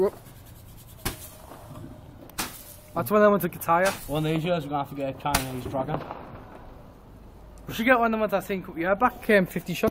Whoop. That's when of went to the guitar. One of these years we're going to have to get a Chinese dragon. We should get one of them with that think, Yeah, back um, 50 shots.